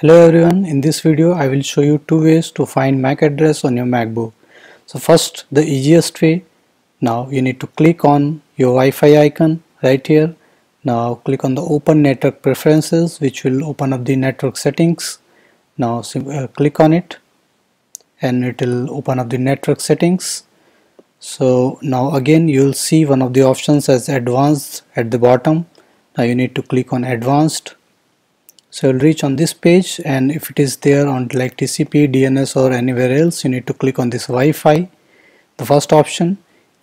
Hello everyone, in this video I will show you two ways to find MAC address on your MacBook. So first the easiest way, now you need to click on your Wi-Fi icon right here. Now click on the open network preferences which will open up the network settings. Now uh, click on it and it will open up the network settings. So now again you will see one of the options as advanced at the bottom. Now you need to click on advanced so you'll reach on this page and if it is there on like TCP, DNS or anywhere else you need to click on this Wi-Fi the first option.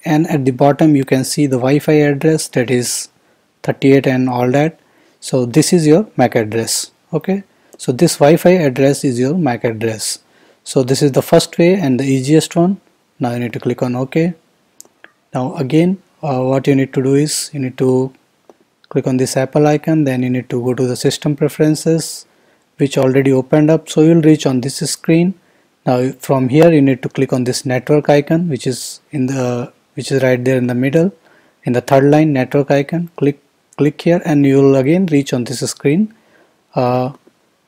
And at the bottom you can see the Wi-Fi address that is 38 and all that. So this is your MAC address okay? So this Wi-Fi address is your MAC address. So this is the first way and the easiest one. Now you need to click on OK. Now again uh, what you need to do is you need to click on this apple icon then you need to go to the system preferences which already opened up so you'll reach on this screen. Now from here you need to click on this network icon which is in the which is right there in the middle in the third line network icon. Click click here and you will again reach on this screen uh,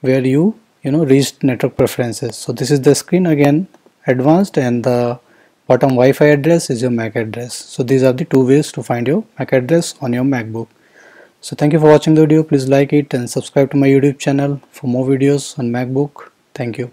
where you you know reached network preferences. So this is the screen again advanced and the bottom Wi-Fi address is your MAC address. So these are the two ways to find your MAC address on your MacBook so thank you for watching the video. Please like it and subscribe to my youtube channel for more videos on macbook. Thank you